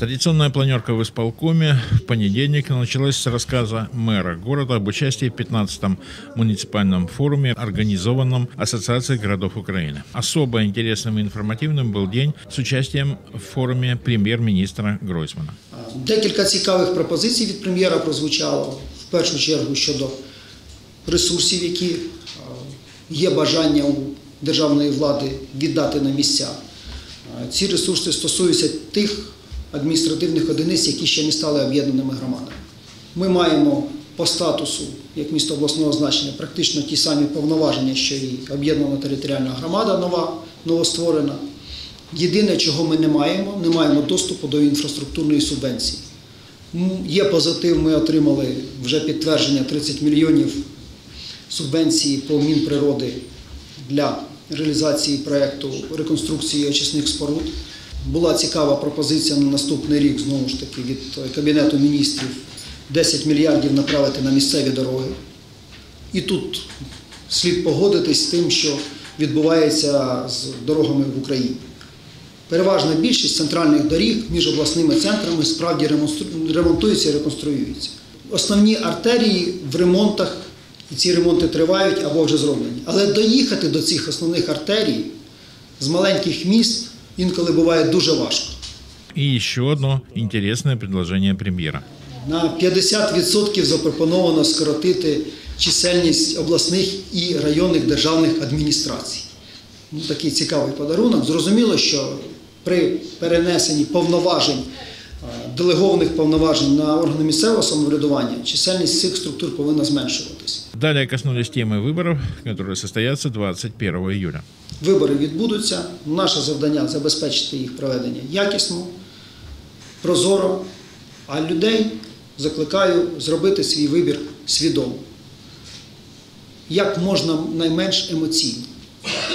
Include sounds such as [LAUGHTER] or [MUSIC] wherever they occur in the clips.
Традиционная планерка в исполкоме в понедельник началась с рассказа мэра города об участии в 15-м муниципальном форуме, организованном Ассоциацией городов Украины. Особо интересным и информативным был день с участием в форуме прем'єр-міністра Гройсмана. Декілька цікавих пропозицій від прем'єра прозвучало в першу чергу щодо ресурсів, які е, є бажання у державної влади віддати на місця. Е, Ці ресурси стосуються тих адміністративних одиниць, які ще не стали об'єднаними громадами. Ми маємо по статусу, як місто обласного значення, практично ті самі повноваження, що і об'єднана територіальна громада нова, новостворена. Єдине, чого ми не маємо, не маємо доступу до інфраструктурної субвенції. Є позитив, ми отримали вже підтвердження 30 мільйонів субвенції по Мінприроди для реалізації проєкту реконструкції очисних споруд. Була цікава пропозиція на наступний рік, знову ж таки, від е, Кабінету міністрів 10 мільярдів направити на місцеві дороги. І тут слід погодитись з тим, що відбувається з дорогами в Україні. Переважна більшість центральних доріг між обласними центрами справді ремонтуються і реконструюються. Основні артерії в ремонтах, і ці ремонти тривають або вже зроблені. Але доїхати до цих основних артерій з маленьких міст інколи буває дуже важко. И еще одно интересное предложение премьера. На 50% запропоновано скоротити чисельність обласних і районних державних адміністрацій. Ну, такий цікавий подарунок. Зрозуміло, що при перенесенні повноважень, е, делегованих повноважень на органи місцевого самоврядування, чисельність цих структур повинна зменшуватись. Далее коснулись темы выборов, которые состоятся 21 июля. Вибори відбудуться. Наше завдання забезпечити їх проведення якісно, прозоро, а людей закликаю зробити свій вибір свідомо. Як можна найменш емоційно.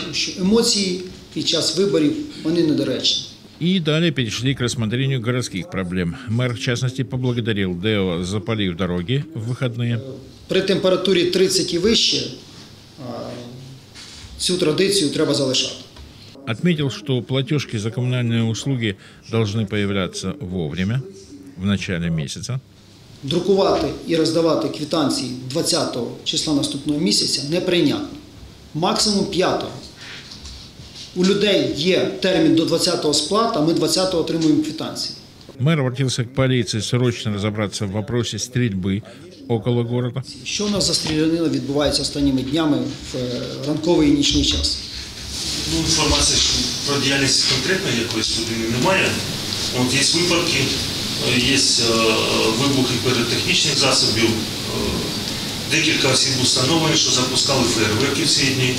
Тому що емоції під час виборів вони недоречні. И далее перешли к рассмотрению городских проблем. Мэр, в частности, поблагодарил ДЭО за полив дороги в выходные. При температурі 30 і вище а, цю традицію треба залишати. Отметил, что платежки за коммунальные услуги должны появляться вовремя, в начале месяца. Друкувати і роздавати квитанції 20 числа наступного місяця неприйнятно. Максимум 5. У людей є термін до 20-го сплат, а ми 20-го отримуємо квитанції. Мэр обратился к полиции срочно разобраться в вопросе стрельбы около города. Що у нас за стрілянина відбувається останніми днями в е, ранковий і нічний час? Ну, інформації про діяльність конкретної якоїсь людини немає. От є випадки, е, є е, вибухи піротехнічних засобів. Декілька осіб установлені, що запускали фейерверки в ці дні.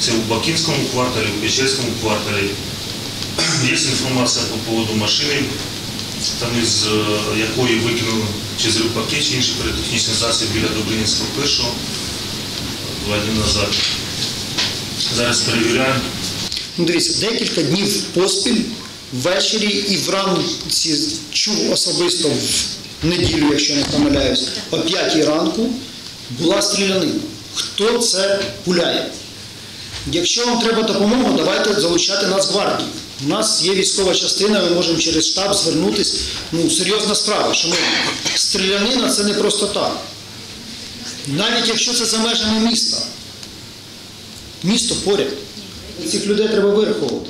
Це у Бакінському кварталі, у Печерському кварталі. Є інформація по поводу машини, там із е, якої викинули чи зрив пакет, чи інший піротехнічний засіб біля Добринівського першого два дні назад. Зараз перевіряємо. Ну, дивіться, декілька днів поспіль, ввечері і вранці чув особисто в неділю, якщо не помиляюсь, о 5 ранку була стрілянина. Хто це гуляє? Якщо вам треба допомога, давайте залучати Нацгвардію. У нас є військова частина, ми можемо через штаб звернутися. Ну, серйозна справа, що ми стрілянина це не просто так. Навіть якщо це за межами міста. Місто поряд. Цих людей треба вираховувати.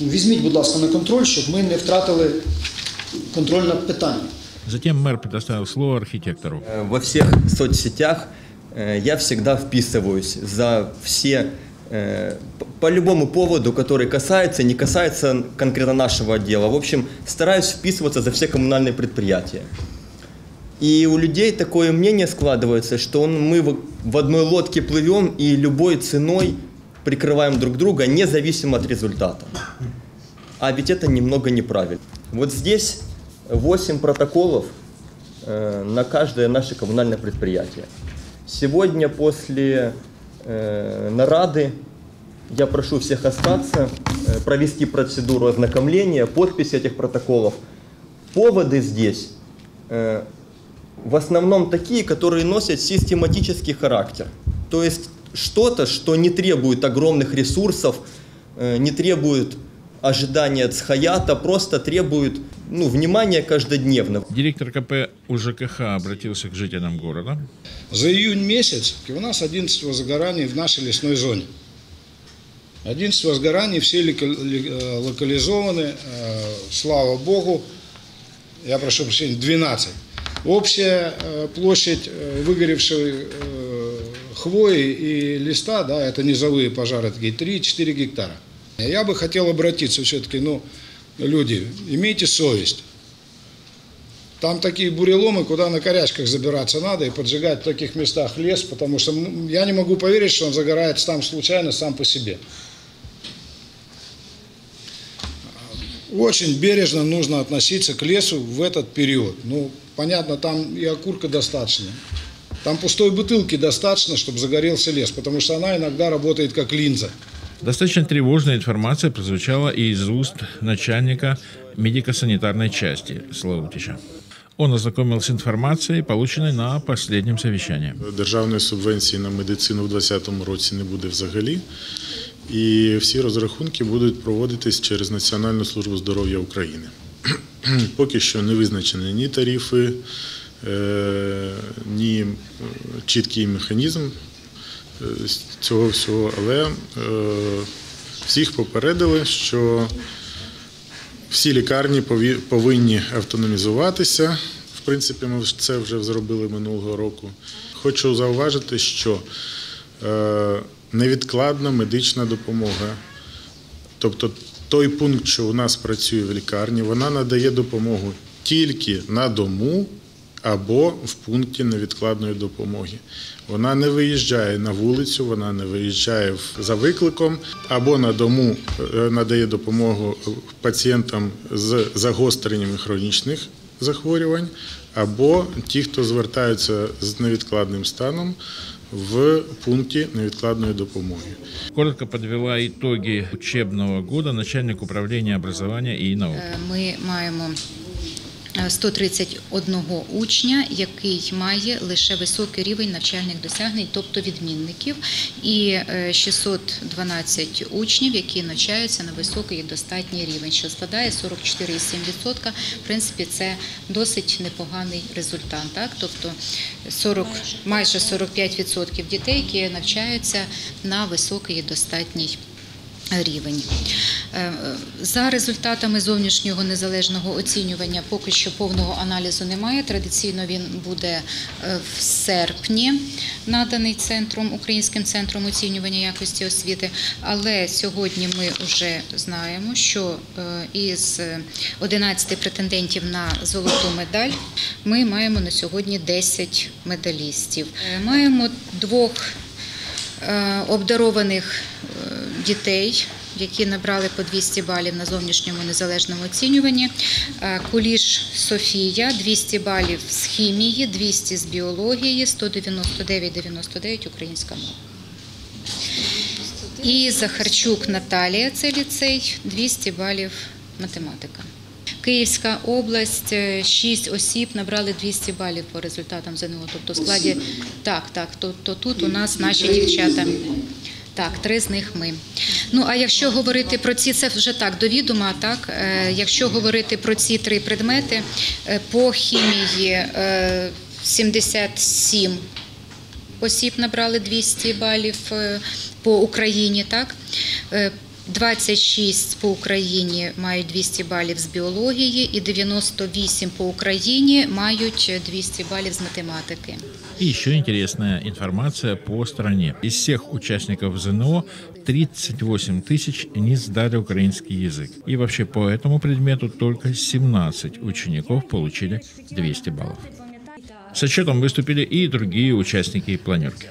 Візьміть, будь ласка, на контроль, щоб ми не втратили контроль над питанням. Затем мэр предоставил слово архитектору. Э, Во всех соцсетях э, я всегда вписываюсь за все э, п- по любому поводу, который касается, не касается конкретно нашего отдела. В общем, стараюсь вписываться за все коммунальные предприятия. И у людей такое мнение складывается, что он, мы в, в одной лодке плывем и любой ценой прикрываем друг друга, независимо от результата. А ведь это немного неправильно. Вот здесь 8 протоколов э, на каждое наше коммунальное предприятие. Сегодня после э, нарады я прошу всех остаться, э, провести процедуру ознакомления, подписи этих протоколов. Поводы здесь э, в основном такие, которые носят систематический характер. То есть что-то, что не требует огромных ресурсов, э, не требует ожидания от Хаята просто требуют ну, внимания каждодневно. Директор КП УЖКХ обратился к жителям города. За июнь месяц у нас 11 возгораний в нашей лесной зоне. 11 возгораний, все э, локализованы, э, слава богу, я прошу прощения, 12. Общая э, площадь выгоревшей хвои и листа, да, это низовые пожары, такие 3-4 гектара. Я бы хотел обратиться все-таки, ну, люди, имейте совесть. Там такие буреломы, куда на корячках забираться надо и поджигать в таких местах лес, потому что я не могу поверить, что он загорается там случайно, сам по себе. Очень бережно нужно относиться к лесу в этот период. Ну, понятно, там и окурка достаточно. Там пустой бутылки достаточно, чтобы загорелся лес, потому что она иногда работает как линза. Достаточно тревожная информация прозвучала и из уст начальника медико-санитарной части Славутича. Он ознакомился с информацией, полученной на последнем совещании. Державної субвенції на медицину в 2020 році не буде взагалі. І всі розрахунки будуть проводитись через Національну службу здоров'я України. [CLEARS THROAT] Поки що не визначені ні тарифи, е, ні е, чіткий механізм цього всього, але е, всіх попередили, що всі лікарні повинні автономізуватися. В принципі, ми це вже зробили минулого року. Хочу зауважити, що е, невідкладна медична допомога, тобто той пункт, що у нас працює в лікарні, вона надає допомогу тільки на дому або в пункті невідкладної допомоги. Вона не виїжджає на вулицю, вона не виїжджає в- за викликом, або на дому е, надає допомогу пацієнтам з загостреннями хронічних захворювань, або ті, хто звертаються з невідкладним станом в пункті невідкладної допомоги. Коротко подвела итоги учебного года начальник управления образования и науки. Е, Ми маємо 131 учня, який має лише високий рівень навчальних досягнень, тобто відмінників, і е, 612 учнів, які навчаються на високий і достатній рівень, що складає 44,7%. В принципі, це досить непоганий результат. Так? Тобто 40, майже 45% дітей, які навчаються на високий і достатній рівень. Е, За результатами зовнішнього незалежного оцінювання поки що повного аналізу немає. Традиційно він буде е, в серпні наданий центром Українським центром оцінювання якості освіти. Але сьогодні ми вже знаємо, що е, із 11 претендентів на золоту медаль ми маємо на сьогодні 10 медалістів. Маємо двох обдарованих дітей, які набрали по 200 балів на зовнішньому незалежному оцінюванні. Е, Куліш Софія 200 балів з хімії, 200 з біології, 199-99 українська мова. І Захарчук Наталія, це ліцей, 200 балів математика. Київська область, 6 осіб набрали 200 балів по результатам ЗНО. Тобто в складі так, так, то, то тут у нас наші дівчата. Так, три з них ми. Ну а якщо говорити про ці, це вже так до відома, так е, якщо говорити про ці три предмети, е, по хімії е, 77 осіб набрали 200 балів е, по Україні, так? Е, 26 по Україні мають 200 балів з біології і 98 по Україні мають 200 балів з математики. И еще интересная информация по стране. Из всех участников ЗНО 38 тысяч не сдали украинский язык. И вообще по этому предмету только 17 учеников получили 200 баллов. С отчетом выступили и другие участники планерки.